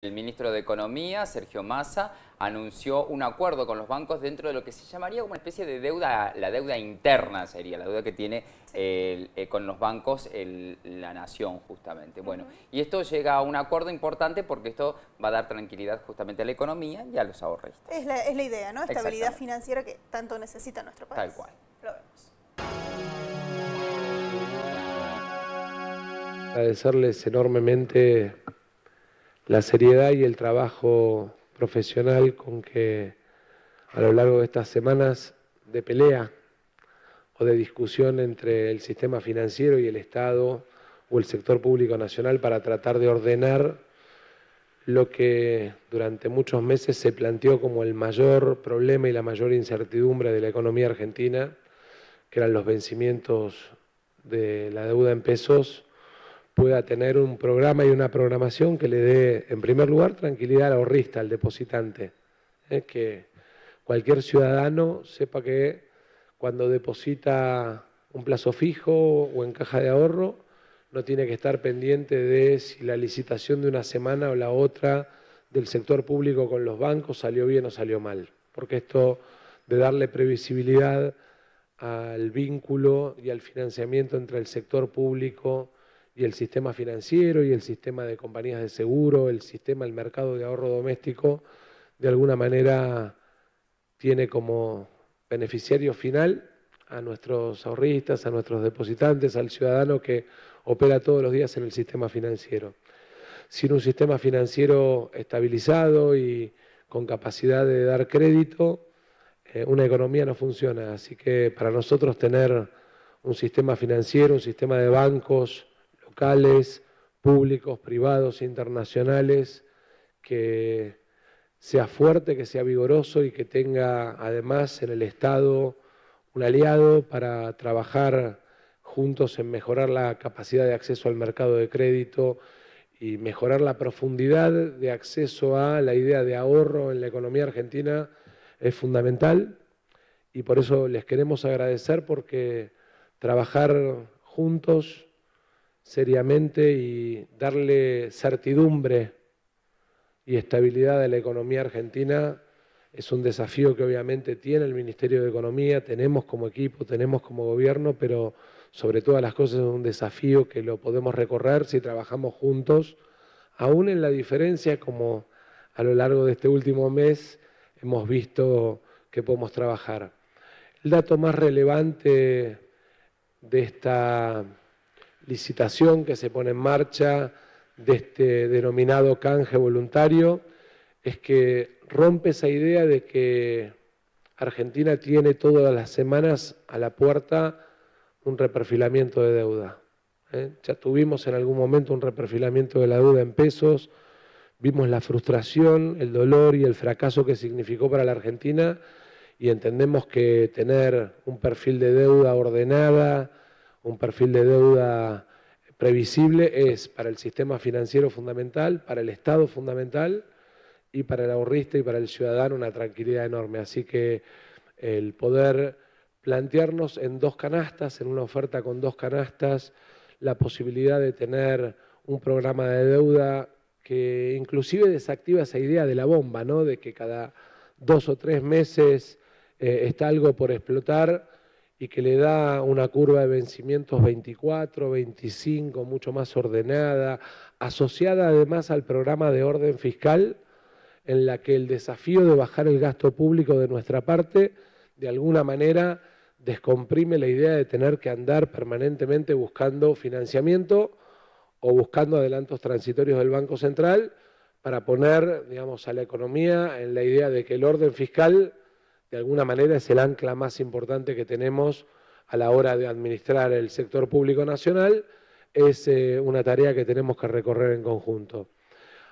El ministro de Economía, Sergio Massa, anunció un acuerdo con los bancos dentro de lo que se llamaría como una especie de deuda, la deuda interna sería, la deuda que tiene eh, con los bancos la nación justamente. Bueno, y esto llega a un acuerdo importante porque esto va a dar tranquilidad justamente a la economía y a los ahorristas. Es la, es la idea, ¿no? Estabilidad financiera que tanto necesita nuestro país. Tal cual. Lo vemos. Agradecerles enormemente la seriedad y el trabajo profesional con que a lo largo de estas semanas de pelea o de discusión entre el sistema financiero y el Estado o el sector público nacional para tratar de ordenar lo que durante muchos meses se planteó como el mayor problema y la mayor incertidumbre de la economía argentina, que eran los vencimientos de la deuda en pesos pueda tener un programa y una programación que le dé, en primer lugar, tranquilidad al ahorrista, al depositante. ¿eh? Que cualquier ciudadano sepa que cuando deposita un plazo fijo o en caja de ahorro, no tiene que estar pendiente de si la licitación de una semana o la otra del sector público con los bancos salió bien o salió mal. Porque esto de darle previsibilidad al vínculo y al financiamiento entre el sector público y el sistema financiero y el sistema de compañías de seguro, el sistema del mercado de ahorro doméstico, de alguna manera tiene como beneficiario final a nuestros ahorristas, a nuestros depositantes, al ciudadano que opera todos los días en el sistema financiero. Sin un sistema financiero estabilizado y con capacidad de dar crédito, eh, una economía no funciona. Así que para nosotros tener un sistema financiero, un sistema de bancos, locales, públicos, privados, internacionales, que sea fuerte, que sea vigoroso y que tenga además en el Estado un aliado para trabajar juntos en mejorar la capacidad de acceso al mercado de crédito y mejorar la profundidad de acceso a la idea de ahorro en la economía argentina es fundamental y por eso les queremos agradecer porque trabajar juntos seriamente y darle certidumbre y estabilidad a la economía argentina es un desafío que obviamente tiene el Ministerio de Economía, tenemos como equipo, tenemos como gobierno, pero sobre todas las cosas es un desafío que lo podemos recorrer si trabajamos juntos, aún en la diferencia como a lo largo de este último mes hemos visto que podemos trabajar. El dato más relevante de esta licitación que se pone en marcha de este denominado canje voluntario es que rompe esa idea de que Argentina tiene todas las semanas a la puerta un reperfilamiento de deuda. ¿eh? Ya tuvimos en algún momento un reperfilamiento de la deuda en pesos, vimos la frustración, el dolor y el fracaso que significó para la Argentina y entendemos que tener un perfil de deuda ordenada, un perfil de deuda previsible es para el sistema financiero fundamental, para el Estado fundamental y para el ahorrista y para el ciudadano una tranquilidad enorme. Así que el poder plantearnos en dos canastas, en una oferta con dos canastas, la posibilidad de tener un programa de deuda que inclusive desactiva esa idea de la bomba, ¿no? de que cada dos o tres meses eh, está algo por explotar y que le da una curva de vencimientos 24, 25, mucho más ordenada, asociada además al programa de orden fiscal, en la que el desafío de bajar el gasto público de nuestra parte, de alguna manera, descomprime la idea de tener que andar permanentemente buscando financiamiento o buscando adelantos transitorios del Banco Central para poner, digamos, a la economía en la idea de que el orden fiscal de alguna manera es el ancla más importante que tenemos a la hora de administrar el sector público nacional, es eh, una tarea que tenemos que recorrer en conjunto.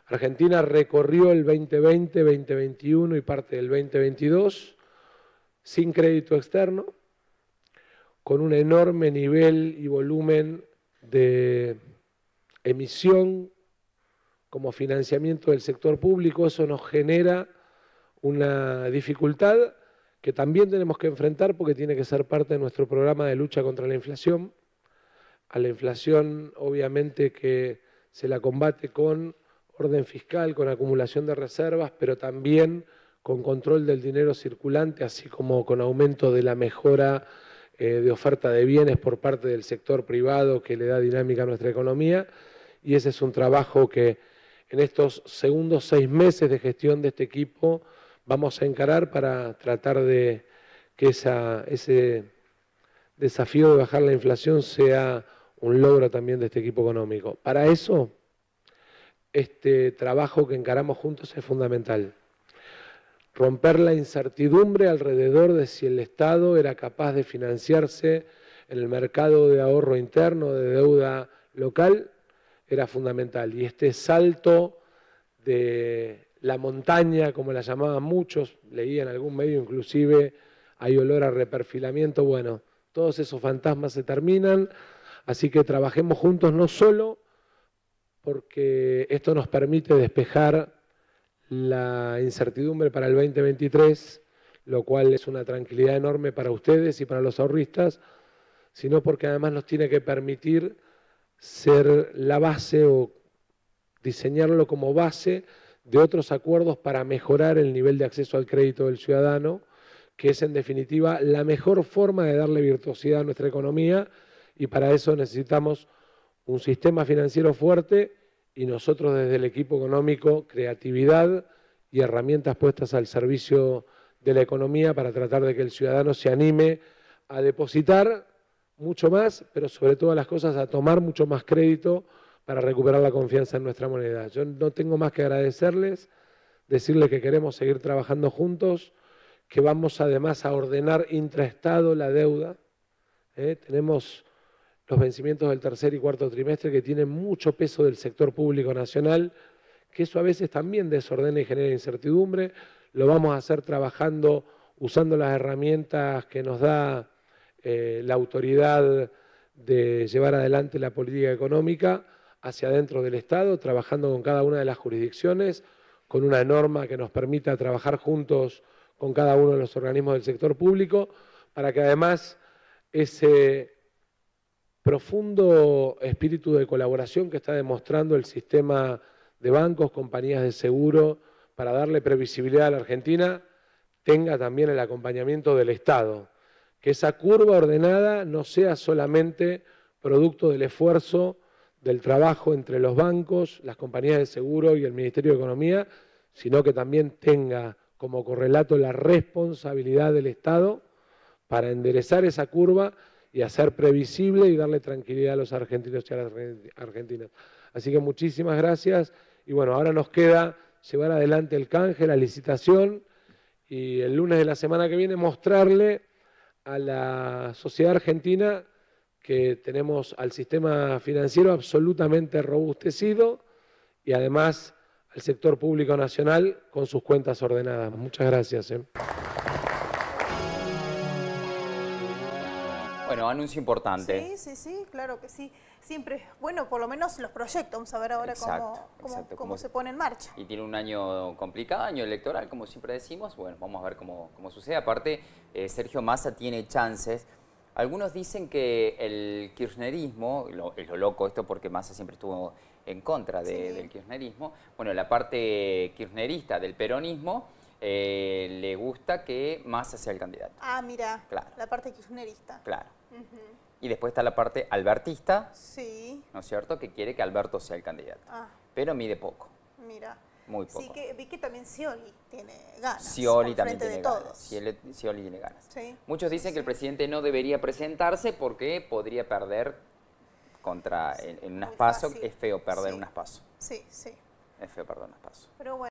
Argentina recorrió el 2020, 2021 y parte del 2022 sin crédito externo, con un enorme nivel y volumen de emisión como financiamiento del sector público. Eso nos genera una dificultad que también tenemos que enfrentar porque tiene que ser parte de nuestro programa de lucha contra la inflación. A la inflación, obviamente, que se la combate con orden fiscal, con acumulación de reservas, pero también con control del dinero circulante, así como con aumento de la mejora eh, de oferta de bienes por parte del sector privado que le da dinámica a nuestra economía. Y ese es un trabajo que en estos segundos seis meses de gestión de este equipo vamos a encarar para tratar de que ese desafío de bajar la inflación sea un logro también de este equipo económico. Para eso, este trabajo que encaramos juntos es fundamental. Romper la incertidumbre alrededor de si el Estado era capaz de financiarse en el mercado de ahorro interno, de deuda local, era fundamental. Y este salto de la montaña, como la llamaban muchos, leía en algún medio inclusive, hay olor a reperfilamiento, bueno, todos esos fantasmas se terminan, así que trabajemos juntos no solo porque esto nos permite despejar la incertidumbre para el 2023, lo cual es una tranquilidad enorme para ustedes y para los ahorristas, sino porque además nos tiene que permitir ser la base o diseñarlo como base de otros acuerdos para mejorar el nivel de acceso al crédito del ciudadano, que es en definitiva la mejor forma de darle virtuosidad a nuestra economía y para eso necesitamos un sistema financiero fuerte y nosotros desde el equipo económico creatividad y herramientas puestas al servicio de la economía para tratar de que el ciudadano se anime a depositar mucho más, pero sobre todas las cosas a tomar mucho más crédito para recuperar la confianza en nuestra moneda. Yo no tengo más que agradecerles, decirles que queremos seguir trabajando juntos, que vamos además a ordenar intraestado la deuda. ¿eh? Tenemos los vencimientos del tercer y cuarto trimestre que tienen mucho peso del sector público nacional, que eso a veces también desordena y genera incertidumbre. Lo vamos a hacer trabajando usando las herramientas que nos da eh, la autoridad de llevar adelante la política económica hacia adentro del Estado, trabajando con cada una de las jurisdicciones, con una norma que nos permita trabajar juntos con cada uno de los organismos del sector público, para que además ese profundo espíritu de colaboración que está demostrando el sistema de bancos, compañías de seguro, para darle previsibilidad a la Argentina, tenga también el acompañamiento del Estado. Que esa curva ordenada no sea solamente producto del esfuerzo del trabajo entre los bancos, las compañías de seguro y el Ministerio de Economía, sino que también tenga como correlato la responsabilidad del Estado para enderezar esa curva y hacer previsible y darle tranquilidad a los argentinos y a las argentinas. Así que muchísimas gracias y bueno, ahora nos queda llevar adelante el canje, la licitación y el lunes de la semana que viene mostrarle a la sociedad argentina que tenemos al sistema financiero absolutamente robustecido y además al sector público nacional con sus cuentas ordenadas. Muchas gracias. ¿eh? Bueno, anuncio importante. Sí, sí, sí, claro que sí. Siempre, bueno, por lo menos los proyectos, vamos a ver ahora cómo, cómo, se pone en marcha. Y tiene un año complicado, año electoral, como siempre decimos. Bueno, vamos a ver cómo, sucede. Aparte, eh, Sergio Massa tiene chances. Algunos dicen que el kirchnerismo, es lo loco esto porque Massa siempre estuvo en contra del kirchnerismo, bueno, la parte kirchnerista del peronismo eh, le gusta que Massa sea el candidato. Ah, mira, claro. la parte kirchnerista. Claro. Y después está la parte albertista, sí. ¿no es cierto?, que quiere que Alberto sea el candidato. Ah. Pero mide poco. Mira. Muy poco. Sí, que vi que también Scioli tiene ganas. Scioli también tiene ganas. Scioli, tiene ganas. Muchos dicen que el presidente no debería presentarse porque podría perder contra en, unas pasos. Es feo perder unas pasos. Sí, sí. Es feo perder unas pasos. Pero bueno.